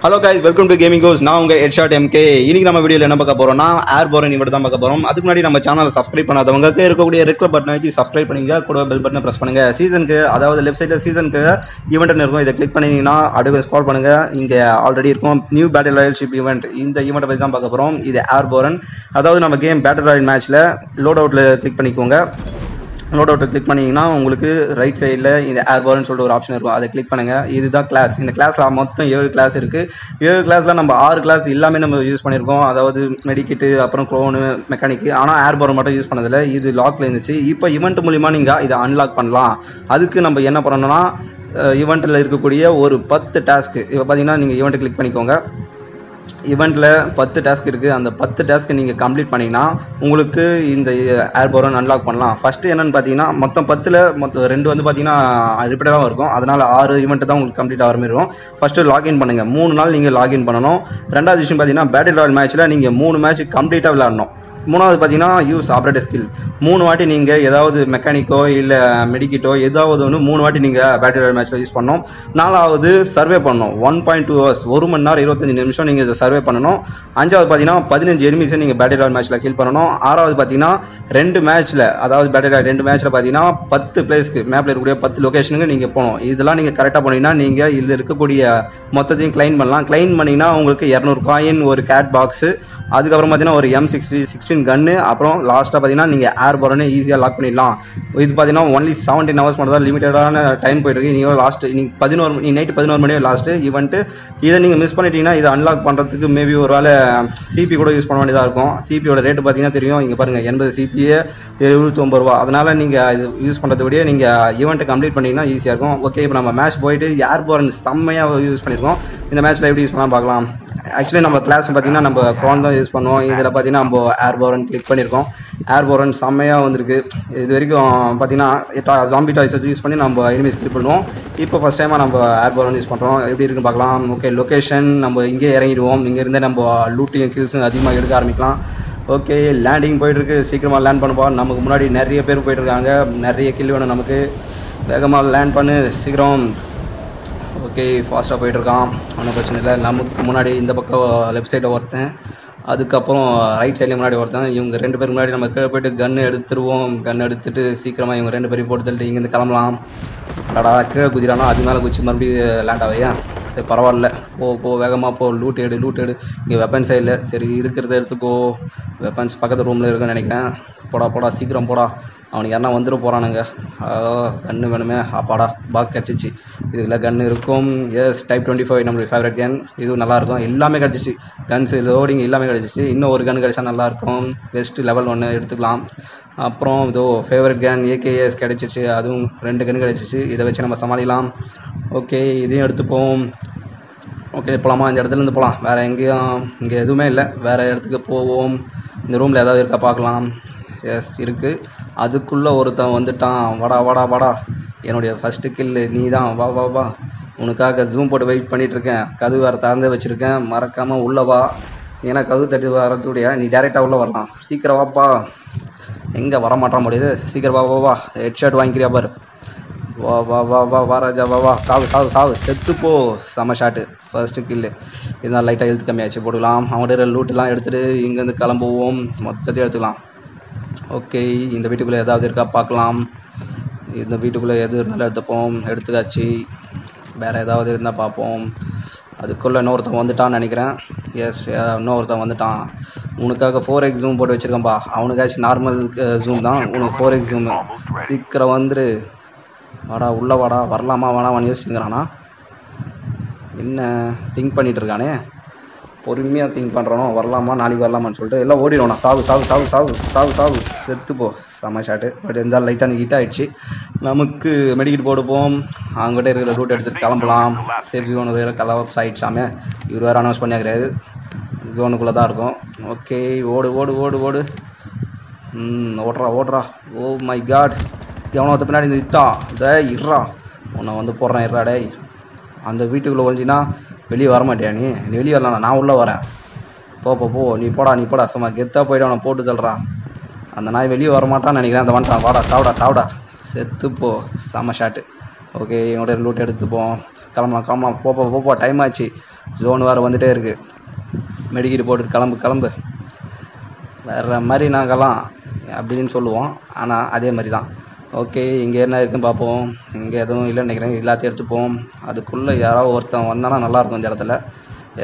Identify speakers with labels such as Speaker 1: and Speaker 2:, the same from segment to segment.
Speaker 1: Hello guys welcome to gaming கோஸ் நான் உங்கள் headshot MK இன்னைக்கு நம்ம வீடியோவில் என்ன பார்க்க போகிறோம்னா ஏர் போரன் இவட் தான் பார்க்க போகிறோம் அதுக்கு முன்னாடி நம்ம சேனலை சப்ஸ்கிரைப் பண்ணாதவங்க இருக்கக்கூடிய ரெட் கலர் பட்டனை வச்சு சப்ஸ்கிரைப் பண்ணிங்க. கூட பெல் பட்டனை பிரஸ் பண்ணுங்கள் சீசனுக்கு அதாவது லெஃப்ட் சைடில் சீசனுக்கு ஈவெண்ட்னு இருக்கும். இதை கிளிக் பண்ணிங்கன்னா அடுத்து ஸ்கால் பண்ணுங்கள் இங்கே ஆல்ரெடி இருக்கும். நியூ பேட்டில் ராயல்ஷிப் ஈவெண்ட் இந்த ஈவெண்ட்டை பற்றி தான் பார்க்க போகிறோம் இது ஏர் போரன் அதாவது நம்ம கேம் பேட்டில் ராயல் மேட்ச்சில் லோட் அவுட்டில் கிளிக் பண்ணிக்கோங்க. லோட் அவுட்டை கிளிக் பண்ணிங்கன்னா உங்களுக்கு ரைட் சைடில் இந்த ஏர்பார்னு சொல்லிட்டு ஒரு ஆப்ஷன் இருக்கும். அதை கிளிக் பண்ணுங்கள் இதுதான் கிளாஸ் இந்த கிளாஸில் மொத்தம் ஏழு கிளாஸ் இருக்கு. ஏழு கிளாஸில் நம்ம ஆறு கிளாஸ் எல்லாமே நம்ம யூஸ் பண்ணியிருக்கோம் அதாவது மெடிக்கிட்டு அப்புறம் க்ரோனு மெக்கானிக்கு ஆனால் ஏர்பார் மட்டும் யூஸ் பண்ணதில்ல. இது லாக்ல இருந்துச்சு. இப்போ இவெண்ட் மூலிமா நீங்கள் இதை அன்லாக் பண்ணலாம். அதுக்கு நம்ம என்ன பண்ணணும்னா ஈவெண்ட்டில் இருக்கக்கூடிய ஒரு பத்து டாஸ்க்கு இப்போ பார்த்தீங்கன்னா நீங்கள் ஈவெண்ட்டை கிளிக் பண்ணிக்கோங்க. ஈவெண்ட்டில் பத்து டாஸ்க் இருக்குது அந்த பத்து டாஸ்க்கை நீங்கள் கம்ப்ளீட் பண்ணிங்கன்னா உங்களுக்கு இந்த ஏர்போரன் அன்லாக் பண்ணலாம். ஃபஸ்ட்டு என்னென்னு பார்த்தீங்கன்னா மொத்தம் பத்தில் மொத்தம் ரெண்டு வந்து பார்த்தீங்கன்னா ரிப்பீட்டடாகவும் இருக்கும். அதனால் ஆறு ஈவெண்ட் தான் உங்களுக்கு கம்ப்ளீட் ஆகிற மாதிரி இருக்கும். ஃபஸ்ட்டு லாகின் பண்ணுங்கள் மூணு நாள் நீங்கள் லாகின் பண்ணணும். ரெண்டாவது விஷயம் பார்த்தீங்கன்னா பேட்டில் ராயல் மேட்ச்சில் நீங்கள் மூணு மேட்ச் கம்ப்ளீட்டாக விளையாடணும். மூணாவது பார்த்தீங்கன்னா யூஸ் ஆப்ரேட்டர் ஸ்கில் மூணு வாட்டி நீங்கள் ஏதாவது மெக்கானிக்கோ இல்லை மெடிக்கிட்டோ ஏதாவது ஒன்று மூணு வாட்டி நீங்கள் பேட்டரி மேட்ச்சில் யூஸ் பண்ணோம் நாலாவது சர்வே பண்ணணும். ஒன் பாயிண்ட் டூ ஹவர்ஸ் ஒரு மணி நேரம் இருபத்தஞ்சு நிமிஷம் நீங்கள் இதை சர்வே பண்ணணும். அஞ்சாவது பார்த்தீங்கன்னா பதினஞ்சு எனிமிஸை நீங்கள் பேட்டரி ராயல் மேட்ச்சில் கில் பண்ணணும். ஆறாவது பார்த்தீங்கன்னா ரெண்டு மேட்ச்சில் அதாவது பேட்டரி ராயல் ரெண்டு மேட்ச்சில் பார்த்தீங்கன்னா பத்து பிளேஸ்க்கு மேப்பில் இருக்கக்கூடிய பத்து லொக்கேஷனுக்கு நீங்கள் போகணும். இதெல்லாம் நீங்கள் கரெக்டாக போனீங்கன்னா நீங்கள் இதில் இருக்கக்கூடிய மொத்தத்தையும் கிளைம் பண்ணலாம். கிளைம் பண்ணிங்கன்னா உங்களுக்கு இரநூறு காயின் ஒரு கேட் பாக்ஸு அதுக்கப்புறம் பார்த்தீங்கன்னா ஒரு எம் சிக்ஸ்டி சிக்ஸ்டீன் கன்னு அப்புறம் லாஸ்ட்டாக பார்த்தீங்கன்னா நீங்கள் ஏர் போரனே ஈஸியாக லாக் பண்ணிடலாம். இது பார்த்தீங்கன்னா ஒன்லி செவன்டீன் ஹவர்ஸ் மட்டும் தான் லிமிட்டடான டைம் போயிட்டு இருக்கு நீங்கள் லாஸ்ட் நீங்கள் பதினோரு மணி நைட்டு பதினோரு மணி லாஸ்ட்டு ஈவெண்ட்டு இதை நீங்கள் மிஸ் பண்ணிட்டீங்கன்னா இதை அன்லாக் பண்ணுறதுக்கு மேபி ஒரு வேலை சிபி கூட யூஸ் பண்ண வேண்டியதாக இருக்கும். சிபியோட ரேட்டு பார்த்தீங்கன்னா தெரியும். இங்கே பாருங்கள் எண்பது சிபியே எழுபத்தொம்பது ரூபா. அதனால் நீங்கள் இது யூஸ் பண்ணுறத விட நீங்கள் ஈவெண்ட்டை கம்ப்ளீட் பண்ணிங்கன்னா ஈஸியாக இருக்கும். ஓகே இப்போ நம்ம மேட்ச் போயிட்டு ஏர் போரன் செம்மையாக யூஸ் பண்ணியிருக்கோம் இந்த மேட்ச்சில் எப்படி யூஸ் பண்ணலாம் பார்க்கலாம். ஆக்சுவலி நம்ம கிளாஸ் பார்த்தீங்கன்னா நம்ம க்ரான் தான் யூஸ் பண்ணுவோம். இதில் பார்த்தீங்கன்னா நம்ம ஏர் போரன் கிளிக் பண்ணியிருக்கோம். ஏர் போரன் செம்மையாக வந்திருக்கு. இது வரைக்கும் பார்த்தீங்கன்னா ஜாம்பி டாய்ஸ் வச்சு யூஸ் பண்ணி நம்ம எனிமீஸ் கிளிக் பண்ணுவோம். இப்போ ஃபஸ்ட் டைமாக நம்ம ஏர் போரன் யூஸ் பண்ணுறோம் எப்படி இருக்குன்னு பார்க்கலாம். ஓகே லொக்கேஷன் நம்ம இங்கே இறங்கிடுவோம். இங்கேருந்தே நம்ம லூட்டிங் கில்ஸும் அதிகமாக எடுக்க ஆரம்பிக்கலாம். ஓகே லேண்டிங் போயிட்டுருக்கு. சீக்கிரமாக லேண்ட் பண்ணுவோம் நமக்கு முன்னாடி நிறைய பேர் போயிட்டுருக்காங்க. நிறைய கில் வேணும் நமக்கு. வேகமாக லேண்ட் பண்ணு. சீக்கிரம். ஓகே ஃபாஸ்ட்டாக போயிட்டுருக்கான். ஒன்றும் பிரச்சனை இல்லை. நமக்கு முன்னாடி இந்த பக்கம் லெஃப்ட் சைடில் ஒருத்தன். அதுக்கப்புறம் ரைட் சைடில் முன்னாடி ஒருத்தன் இவங்க ரெண்டு பேருக்கு முன்னாடி நம்ம கீழே போயிட்டு கன் எடுத்துருவோம். கன் எடுத்துட்டு சீக்கிரமாக இவங்க ரெண்டு பேரையும் போட்டு தள்ளிட்டு இங்கேருந்து கிளம்பலாம். அடா கீழே குதிரானா? அது மேலே குச்சி மறுபடியும் லேண்ட் ஆகையா சரி பரவாயில்ல. போ போ வேகமாக போ. லூட் எடு லூட் எடு. இங்கே வெப்பன் இல்லை சரி இருக்கிறத எடுத்துக்கோ. வெப்பன்ஸ் பக்கத்து ரூமில் இருக்குன்னு நினைக்கிறேன். போடா போடா சீக்கிரம் போடா. அவனுக்கு யாருனா வந்துட போகிறானுங்க கன்று வேணுமே. அப்பாடா பாக் கிடச்சிச்சு. இதில் கன் இருக்கும். எஸ் டைப் டுவெண்ட்டி ஃபைவ் நம்மளுடைய ஃபேவரட் கன் இதுவும் நல்லாயிருக்கும். எல்லாமே கிடச்சிச்சு. கன்ஸ் லோடிங் எல்லாமே கிடச்சிச்சு. இன்னும் ஒரு கன் கிடச்சா நல்லாயிருக்கும். பெஸ்ட் லெவல் ஒன்று எடுத்துக்கலாம். அப்புறம் இதோ ஃபேவரட் கேன் ஏகேஎஸ் கிடச்சிச்சு. அதுவும் ரெண்டு கன் கிடச்சிச்சு. இதை வச்சு நம்ம சமாளிக்கலாம். ஓகே இதையும் எடுத்துப்போம். ஓகே போகலாமா இந்த இடத்துலேருந்து போகலாம் வேறு எங்கேயும் இங்கே எதுவுமே இல்லை. வேறு இடத்துக்கு போவோம். இந்த ரூமில் ஏதாவது இருக்கா பார்க்கலாம். எஸ் இருக்குது அதுக்குள்ளே ஒருத்தன் வந்துட்டான். வாடா வாடா வாடா. என்னுடைய ஃபஸ்ட்டு கில்லு நீ தான் வா வா வா. உனக்காக ஜூம் போட்டு வெயிட் பண்ணிகிட்ருக்கேன் கதவு வேறு திறந்து வச்சுருக்கேன். மறக்காமல் உள்ளே வா. ஏன்னா கதவு தட்டி வரதுடைய நீ டேரெக்டாக உள்ளே வரலாம். சீக்கிரம் வாப்பா. எங்கே வரமாட்டான் முடியுது சீக்கிரம் வா வா வா. ஹெட் ஷர்ட் வாங்கிக்கிறியா பாரு. வா வா வா வா வா ராஜா வா வா. சாவு சாவு சாவு. செத்துப்போ செம ஷாட்டு ஃபர்ஸ்ட்டு கில்லு இதனால் லைட்டாக ஹெல்த் கம்மியாச்சு. போட்டுக்கலாம். அவங்கள்ட்ட லூட்டெல்லாம் எடுத்துகிட்டு இங்கேருந்து கிளம்புவோம். மொத்தத்தையும் எடுத்துக்கலாம். ஓகே இந்த வீட்டுக்குள்ளே ஏதாவது இருக்கா? பார்க்கலாம். இந்த வீட்டுக்குள்ளே எது இருந்தாலும் எடுத்துப்போம். எடுத்துக்காச்சு. வேறு ஏதாவது இருந்தால் பார்ப்போம். அதுக்குள்ளே இன்னொருத்தன் வந்துட்டான்னு நினைக்கிறேன். எஸ் இன்னொருத்தன் வந்துட்டான். உனக்காக ஃபோர் எக்ஸ் ஜூம் போட்டு வச்சுருக்கேன்ப்பா அவனுக்காச்சும் நார்மல் ஜூம் uh, தான். உனக்கு ஃபோர் எக்ஸ் ஜூம் சீக்கிரம் வந்துரு. வாடா உள்ளே வாடா வரலாமா வேணாமான்னு யோசிச்சுங்கிறானா. என்ன திங்க் பண்ணிகிட்டு இருக்கானே பொறுமையாக திங்க் பண்ணுறானோ வரலாமா நாளைக்கு வரலாமான்னு சொல்லிட்டு எல்லாம் ஓடிடுவோம் சாவு சாவு சாவு சாவு சாவு சாவு. செத்துப்போ செம்ம ஷாட்டு பட் இருந்தாலும் லைட்டாக ஹீட் ஆகிடுச்சு நமக்கு மெடிக்கல் போடுப்போம் அவங்ககிட்ட இருக்கிற ரூட் எடுத்துகிட்டு கிளம்பலாம். சரி ஜோனு வேறு கலவப்ஸ் ஆகிடுச்சாமே இவர் வேறு அனௌன்ஸ் பண்ணியாக்கிறாரு. ஜோனுக்குள்ளே தான் இருக்கும். ஓகே ஓடு ஓடு ஓடு ஓடு. ம் ஓடுறா ஓடுறா. ஓ மை காட் எவனோ ஒருத்த பின்னாடி இந்த இட்டான் உன்னை வந்து போடுறேன் இர்றா டே அந்த வீட்டுக்குள்ளே ஒழிஞ்சினா வெளியே வர மாட்டியா நீ? நீ வெளியே வரலாம் நான் உள்ளே வரேன். போ போ போ. நீ போடா நீ போடா. சும்மா கெத்தாக போய்ட்டு அவனை போட்டு தள்ளுறான் அந்த நாய் வெளியே வரமாட்டான்னு நினைக்கிறேன். அந்த வந்துட்டான் வாடா சாவுடா சாவுடா. செத்துப்போ போ. செம்ம ஷாட்டு ஓகே என்னோட லூட் எடுத்துப்போம் கிளம்பலாம் கிளம்பலாம். போப்போ போப்போ டைம் ஆச்சு. ஜோன் வேறு வந்துட்டே இருக்குது மெடிக்கிட்டு போட்டு கிளம்பு கிளம்பு. வேறு மாதிரி நாங்கள்லாம் அப்படின்னு சொல்லுவோம். ஆனால் அதே மாதிரி தான். ஓகே இங்கே என்ன இருக்குன்னு பார்ப்போம். இங்கே எதுவும் இல்லைன்னு நினைக்கிறேன். எல்லாத்தையும் எடுத்துப்போம். அதுக்குள்ளே யாராவது ஒருத்தன் வந்தானா நல்லாயிருக்கும் இந்த இடத்துல.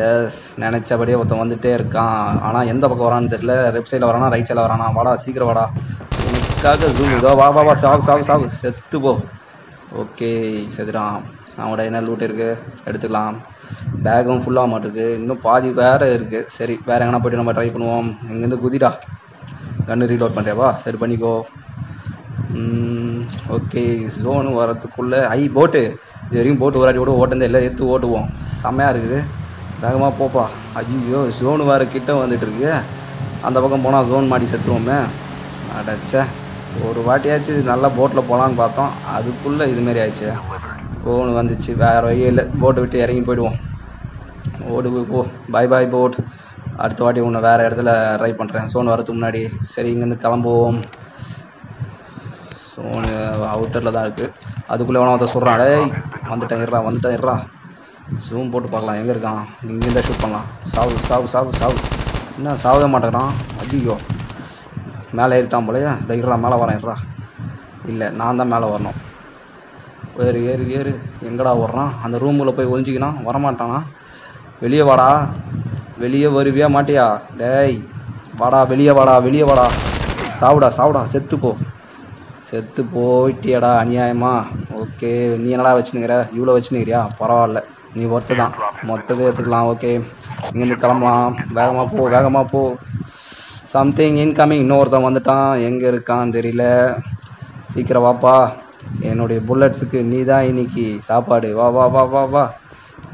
Speaker 1: எஸ் நினச்சபடியே ஒருத்தன் வந்துகிட்டே இருக்கான். ஆனால் எந்த பக்கம் வரான்னு தெரியல. லெஃப்ட் சைடில் வரானா ரைட் சைடில் வரானா? வாடா சீக்கிரம் வாடா. எனக்காக ஜூம் இதோ வா வா வா சாவு சாவு சாவு. செத்து போ. ஓகே செதுறான் அவனோட என்ன லூட் இருக்குது எடுத்துக்கலாம். பேகும் ஃபுல்லாக மாட்டுக்கு இன்னும் பாதி வேறு இருக்குது சரி வேறு எங்கன்னா போய்ட்டு நம்ம ட்ரை பண்ணுவோம். இங்கேருந்து குதிடா. கன்று ரீலோட் பண்ணுறியாவா சரி பண்ணிக்கோ. ஓகே ஜோனு வரத்துக்குள்ளே ஐ போட்டு இது வரைக்கும் போட்டு ஒரு கூட ஓட்டந்தே இல்லை. எடுத்து ஓட்டுவோம். செம்மையாக இருக்குது. வேகமாக போப்பா. ஐயோ ஜோனு வேறு கிட்ட வந்துட்டு இருக்கு. அந்த பக்கம் போனால் ஜோன் மாடி செத்துருவோமே. அடைச்சா. ஒரு வாட்டியாச்சு நல்லா போட்டில் போகலான்னு பார்த்தோம். அதுக்குள்ளே இதுமாரி ஆயிடுச்சு. ஃபோனு வந்துச்சு. வேறு வழியே இல்லை. போட்டை விட்டு இறங்கி போயிடுவோம். ஓடு போ பாய் பாய் போட் அடுத்த வாட்டி உன்னை வேறு இடத்துல ட்ரை பண்ணுறேன் சோன் வரதுக்கு முன்னாடி. சரி இங்கேருந்து கிளம்புவோம். அவுட்டரில் தான் இருக்குது அதுக்குள்ளே வேணா ஒருத்தன் சொல்கிறான் டேய் வந்துட்டேன் இருறா வந்துட்டேன் இருறா ஜூம் போட்டு பார்க்கலாம் எங்கே இருக்கான்? இங்கேருந்தே ஷூட் பண்ணலாம். சாவு சாவு சாவு சாவு. என்ன சாவவே மாட்டேங்கிறான்? ஐயோ மேலே ஏறிட்டான் போலயே. தைரியரா மேலே வரேன் இருறா இல்லை நான் தான் மேலே வரணும். ஏறு ஏறு ஏறு. எங்கடா வர்றான் அந்த ரூமுக்குள்ளே போய் ஒழிஞ்சிக்கினான் வரமாட்டானா? வெளியே வாடா. வெளியே வருவியா மாட்டியா? டேய் வாடா வெளியே வாடா வெளியே வாடா. சாவுடா சாவுடா செத்துக்கோ செத்து போயிட்டியடா அநியாயமா? ஓகே நீ என்னடா வச்சுனுக்கிற? இவ்வளோ வச்சுனுக்கிறியா? பரவாயில்ல. நீ ஒருத்த தான் மொத்தத்தை எடுத்துக்கலாம் ஓகே. இங்கேருந்து கிளம்பலாம். வேகமாக போ வேகமாக போ. சம்திங் இன்கமிங் இன்னொருத்தன் வந்துட்டான். எங்கே இருக்கான்னு தெரியல. சீக்கிரம் வாப்பா. என்னுடைய புல்லட்ஸுக்கு நீ தான் இன்னைக்கு சாப்பாடு. வா வா வா வா வா.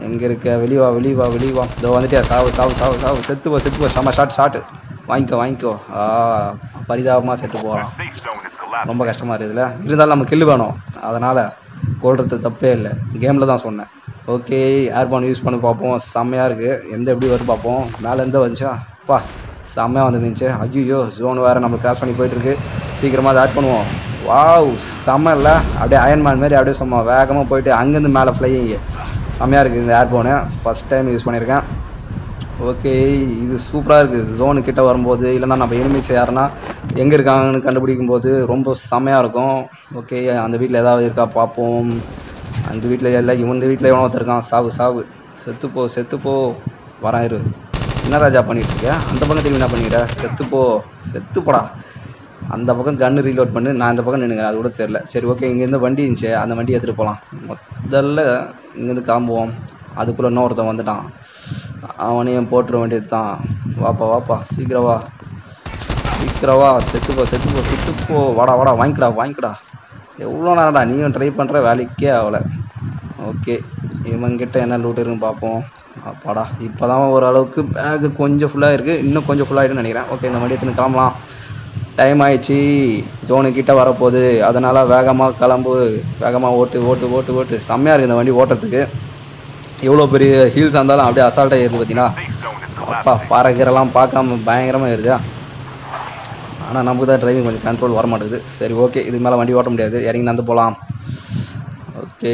Speaker 1: எங்கே இருக்க? வெளிவா வெளிவா வெளிவா வா இதோ வந்துட்டியா? சாவு சாவு சாவு சாவு. செத்து போ செத்து செம்ம ஷாட் ஷாட்டு வாங்கிக்கோ வாங்கிக்கோ. ஆ பரிதாபமாக செத்து
Speaker 2: போகலாம்
Speaker 1: ரொம்ப கஷ்டமாக இருக்குதுல்ல இருந்தாலும் நம்ம கில்லு வேணும். அதனால் கொள்றது தப்பே இல்லை. கேமில் தான் சொன்னேன். ஓகே ஏர்பான் யூஸ் பண்ணி பார்ப்போம். செம்மையாக இருக்குது எந்த எப்படி வருது பார்ப்போம். மேலே எந்த வந்துச்சா? அப்பா செம்மையாக வந்து இருந்துச்சு. ஐயோ ஜோன் வேறு நம்ம கிராஸ் பண்ணி போயிட்டுருக்கு சீக்கிரமாக அதை ஆட் பண்ணுவோம். வாவ் செம்ம இல்லை. அப்படியே அயன்மேன் மாதிரி அப்படியே சும்மா வேகமாக போயிட்டு அங்கேருந்து மேலே ஃப்ளையிங்கு செம்மையாக இருக்குது இந்த ஏர்போனு ஃபஸ்ட் டைம் யூஸ் பண்ணியிருக்கேன். ஓகே இது சூப்பராக இருக்குது ஜோனு கிட்ட வரும்போது இல்லைன்னா நம்ம எனிமிஸ் யாருன்னா எங்கே இருக்காங்கன்னு கண்டுபிடிக்கும் போது ரொம்ப செம்மையாக இருக்கும். ஓகே அந்த வீட்டில் ஏதாவது இருக்கா பார்ப்போம் அந்த வீட்டில் எல்லாம் இவன் வீட்டில் எவனோ ஒருத்தருக்கான் சாவு சாவு. செத்துப்போ செத்துப்போ வரேன் இரு. என்ன ராஜா பண்ணிட்டு அந்த பக்கம் திரும்பி என்ன பண்ணிக்கிற? செத்துப்போ செத்துப்போடா அந்த பக்கம் கன்று ரீலோட் பண்ணு. நான் இந்த பக்கம் நின்றுங்க அது கூட தெரில சரி ஓகே இங்கேருந்து வண்டி இருந்துச்சு. அந்த வண்டி எடுத்துகிட்டு போகலாம் முதல்ல இங்கேருந்து கிளம்புவோம். அதுக்குள்ளே இன்னொருத்தன் வந்துட்டான். அவனையும் போட்டுற வேண்டியது தான் வாப்பா வாப்பா சீக்கிரம் வா. சீக்கிரம் வா. செத்துப்போ செத்துப்போ செத்துப்போ வாடா வாடா வாங்கிக்கடா வாங்கிக்கடா. எவ்வளோ நேரம்டா நீயும் ட்ரை பண்ணுற வேலைக்கே ஆகலை ஓகே இவங்கிட்ட என்ன லூட் இருக்குன்னு பார்ப்போம். அப்பாடா இப்போ தான் ஓரளவுக்கு பேக்கு கொஞ்சம் ஃபுல்லாக இருக்குது இன்னும் கொஞ்சம் ஃபுல்லாகிடுன்னு நினைக்கிறேன். ஓகே இந்த வண்டி எடுத்துன்னு கிளம்பலாம். டைம் ஆயிடுச்சு. ஜோனுக்கிட்ட வரப்போகுது. அதனால் வேகமாக கிளம்பு. வேகமாக ஓட்டு ஓட்டு ஓட்டு ஓட்டு. செம்மையாக இருக்குது இந்த வண்டி ஓட்டுறதுக்கு. எவ்வளோ பெரிய ஹீல்ஸ் இருந்தாலும் அப்படியே அசால்ட்டாக ஏறுது பார்த்தீங்களா அப்பா பாறைக்கிறெல்லாம் பார்க்காம பயங்கரமாக ஏறுதா? ஆனால் நமக்கு தான் டிரைவிங் கொஞ்சம் கண்ட்ரோல் வர மாட்டேங்குது சரி ஓகே இதுக்கு மேலே வண்டி ஓட்ட முடியாது. இறங்கி நடந்து போகலாம். ஓகே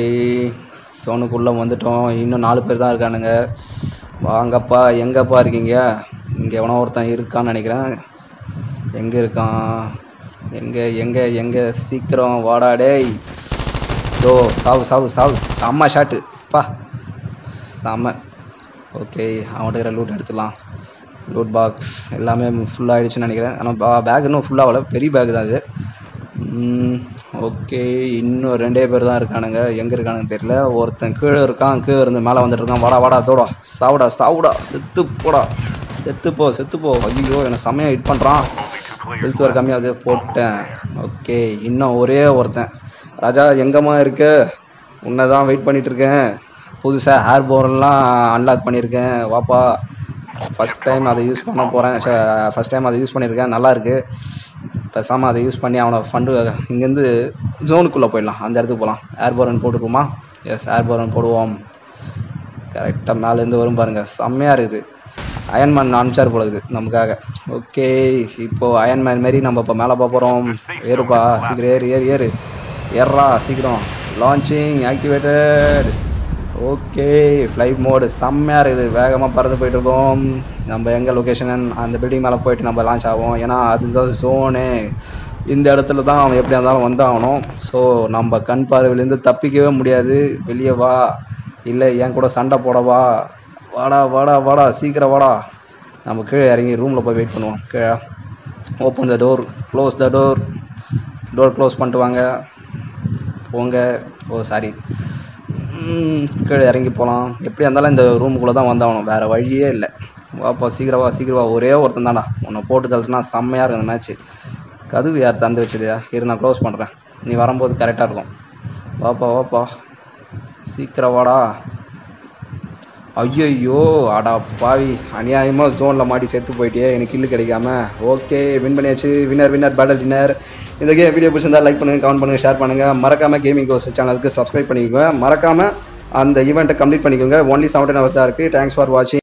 Speaker 1: சோனுக்குள்ளே வந்துட்டோம். இன்னும் நாலு பேர் தான் இருக்கானுங்க. வாங்கப்பா எங்கப்பா இருக்கீங்க? இங்கே எவனோ ஒருத்தன் இருக்கான்னு நினைக்கிறேன். எங்கே இருக்கான்? எங்கே எங்கே எங்கே? சீக்கிரம் வாடா டேய். ஓ சாவு சாவு சாவு. செம்ம ஷாட்டு செம்ம ஓகே அவன்கிட்ட இருக்கிற லூட் எடுத்துடலாம். லூட் பாக்ஸ் எல்லாமே ஃபுல்லாக ஆகிடுச்சுன்னு நினைக்கிறேன். ஆனால் பேக் இன்னும் ஃபுல்லாக பெரிய பேக் தான் இது ஓகே இன்னும் ரெண்டே பேர் தான் இருக்கானுங்க. எங்கே இருக்கானுங்க தெரியல. ஒருத்தன் கீழே இருக்கான். கீழே இருந்து மேலே வந்துட்டு இருக்கான். வாடா வாடா தோடா. சாவுடா சாவுடா. செத்து போடா. செத்துப்போ செத்துப்போ ஐயோ என்னை செம்மையாக ஹிட் பண்ணுறான் ஹெல்த் வேறு கம்மியாகுது. போட்டேன். ஓகே இன்னும் ஒரே ஒருத்தன். ராஜா எங்கம்மா இருக்க? உன்னை தான் வெயிட் பண்ணிகிட்ருக்கேன் புதுசாக ஹேர் போர்லாம் அன்லாக் பண்ணியிருக்கேன். வாப்பா ஃபஸ்ட் டைம் அதை யூஸ் பண்ண போகிறேன் ஃபஸ்ட் டைம் அதை யூஸ் பண்ணியிருக்கேன். நல்லா இருக்கு. பேசாமல் அதை யூஸ் பண்ணி அவனை ஃபண்டு இங்கேருந்து ஜோனுக்குள்ளே போயிடலாம். அந்த இடத்துக்கு போகலாம் ஏர் போரன் போட்டுக்குமா எஸ் ஏர் போரன் போடுவோம். கரெக்டாக மேலேருந்து வரும் பாருங்கள் செம்மையாக இருக்குது. அயன்மேன் அனுப்பிச்சார் போல நமக்காக. ஓகே இப்போது அயன்மேன் மாரி நம்ம இப்போ மேலே போக போகிறோம் ஏறுப்பா. சீக்கிரம் ஏறு ஏறு ஏறு. ஏறா சீக்கிரம். Launching activated okay flight mode செம்மையாக இருக்குது. வேகமாக பறந்து போயிட்டுருக்கோம். நம்ம எங்கே லொக்கேஷன் அந்த பில்டிங் மேலே போயிட்டு நம்ம லான்ச் ஆகும் ஏன்னா அதுதான் ஜோனு இந்த இடத்துல தான் அவன் எப்படியா இருந்தாலும் வந்தாகணும். ஸோ நம்ம கண் பார்வையிலேருந்து தப்பிக்கவே முடியாது. வெளியே வா. இல்லை என் கூட சண்டை போடவா வாடா வாடா வாடா. சீக்கிரம் வாடா. நம்ம கீழே இறங்கி ரூமில் போய் வெயிட் பண்ணுவோம். கீழே. Open the door close the door door close பண்ணிட்டு வாங்க. போங்க. ஓ சாரி கீழே இறங்கி போகலாம் எப்படியா இருந்தாலும் இந்த ரூமுக்குள்ளே தான் வந்தாகணும். வேறு வழியே இல்லை. வாப்பா சீக்கிரம் வா ஒரே ஒருத்தன் தான்டா. உன்னை போட்டு தள்ளிட்டுனா செம்மையாக இருக்கும் இந்த மேட்ச்சு கதவு யார் திறந்து வச்சதையா? இரு நான் க்ளோஸ் பண்ணுறேன் நீ வரும்போது கரெக்டாக இருக்கும். வாப்பா வாப்பா சீக்கிரம் வாடா. ஐயையோ அடா பாவி அநியாயமாக ஜோனில் மாட்டி செத்து போயிட்டே எனக்கு கில்லு கிடைக்காம. ஓகே வின் பண்ணியாச்சு. வின்னர் வின்னர் பேட்டல் டின்னர் இந்த கே வீடியோ பிடிச்சிருந்தா லைக் பண்ணுங்கள் கமெண்ட் பண்ணுங்கள் ஷேர் பண்ணுங்கள் மறக்காமல் கேமிங் கோர்ஸ் சேனலுக்கு சப்ஸ்கிரைப் பண்ணிக்கோங்க. மறக்காமல் அந்த ஈவெண்ட்டை கம்ப்ளீட் பண்ணிக்கோங்க. ஒன்லி செவன்டீன் ஹவர்ஸ் தான் இருக்குது தேங்க்ஸ் ஃபார் வாட்சிங்